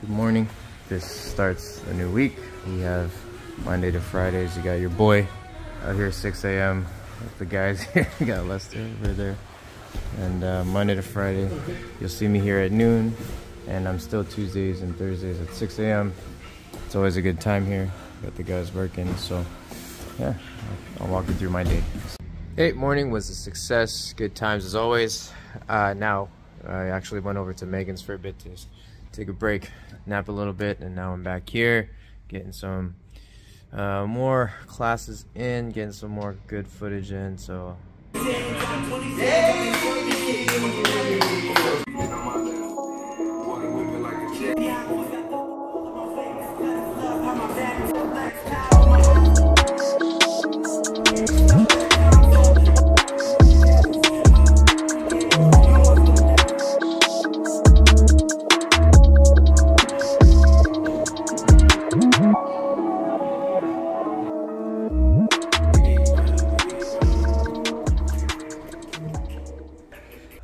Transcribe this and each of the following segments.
Good morning. This starts a new week. We have Monday to Fridays. You got your boy out here 6 a.m. with the guys here. you got Lester over there. And uh, Monday to Friday, you'll see me here at noon. And I'm still Tuesdays and Thursdays at 6 a.m. It's always a good time here. Got the guys working. So yeah, I'll walk you through my day. Hey, morning was a success. Good times as always. Uh, now, I actually went over to Megan's for a bit to take a break, nap a little bit, and now I'm back here getting some uh, more classes in, getting some more good footage in. So.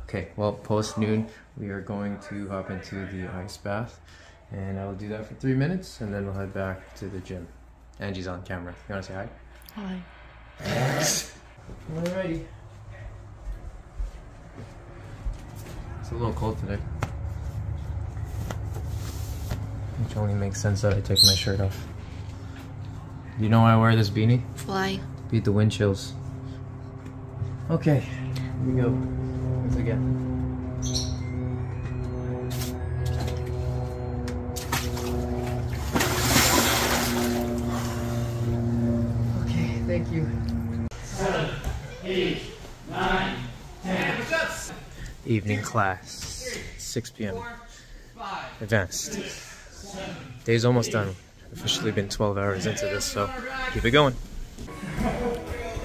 Okay, well, post noon, we are going to hop into the ice bath, and I will do that for three minutes, and then we'll head back to the gym. Angie's on camera. You want to say hi? Hi. Alrighty. It's a little cold today. Which only makes sense that I take my shirt off. You know why I wear this beanie? Why? Beat the wind chills. Okay, here we go. Once again. Okay, thank you. Seven, eight, nine, ten. Evening class, 6 p.m. Advanced. Day's almost done. Officially been 12 hours into this, so keep it going.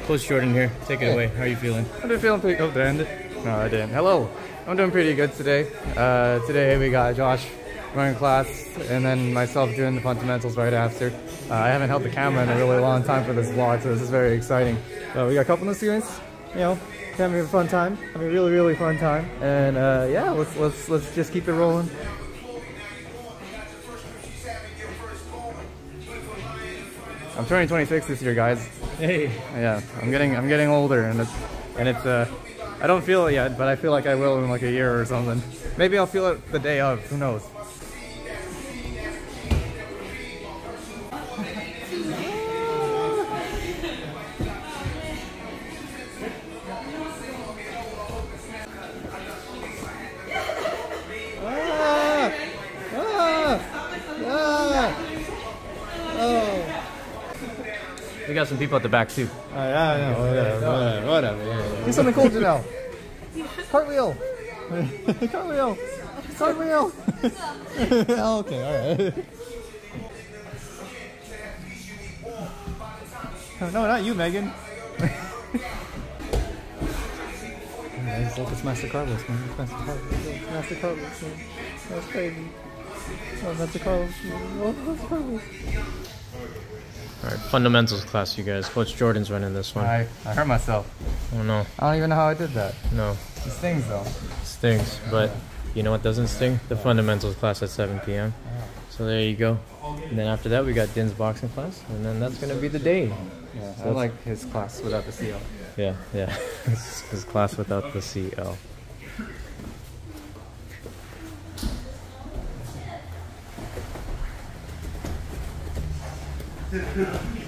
Coach Jordan here. Take it away. How are you feeling? I've been feeling pretty. Oh, did I end it? No, I didn't. Hello. I'm doing pretty good today. Uh, today we got Josh running class and then myself doing the fundamentals right after. Uh, I haven't held the camera in a really long time for this vlog, so this is very exciting. Uh, we got a couple of students, you know, having a fun time, having a really, really fun time. And uh, yeah, let's let's let's just keep it rolling. I'm turning 26 this year, guys. Hey. Yeah, I'm getting I'm getting older, and it's and it's uh, I don't feel it yet, but I feel like I will in like a year or something. Maybe I'll feel it the day of. Who knows? We got some people at the back too. Uh, yeah, yeah, whatever, whatever, whatever. Yeah, yeah. Do something cool, Janelle. Cartwheel. Cartwheel. Cartwheel. oh, okay, all right. no, not you, Megan. It's like it's Master Carlos, man. It's Master Carlos. It's Master Carlos, man. That's crazy. Oh, Master Carlos. Oh, Master Carlos. All right, fundamentals class, you guys. Coach Jordan's running this one. I, I hurt myself. Oh no, I don't even know how I did that. no, It stings though. stings. But you know what doesn't sting? The fundamentals class at 7 p.m. So there you go. And then after that, we got Din's boxing class, and then that's gonna be the day. Yeah, I like his class without the CL. Yeah, yeah. His class without the CL. って。